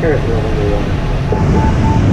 character when you're.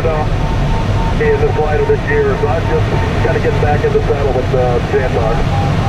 Rodon is a final this year, so I've just got to get back in the saddle with uh, Jan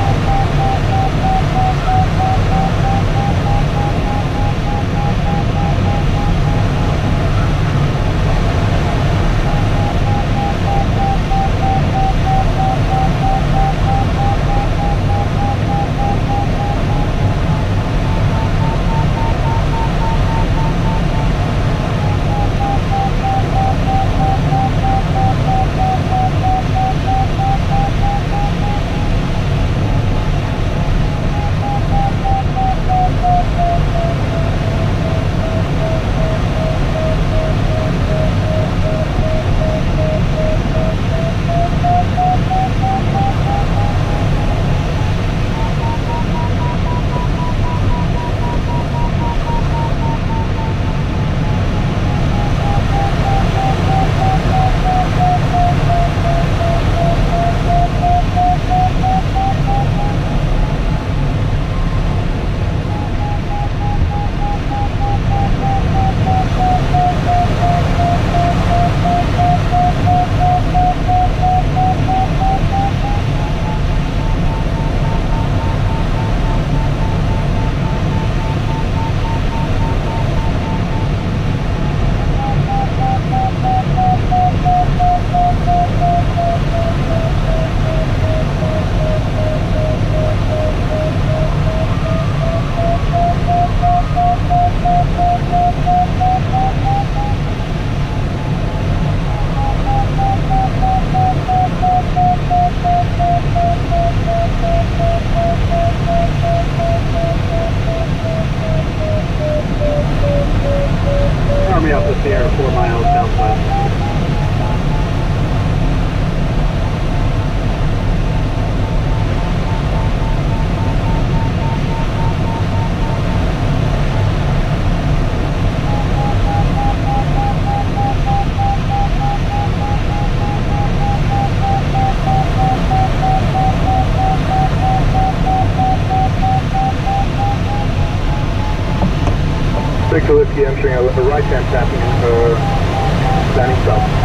Whiskey entering a, a right hand tapping uh, standing stop.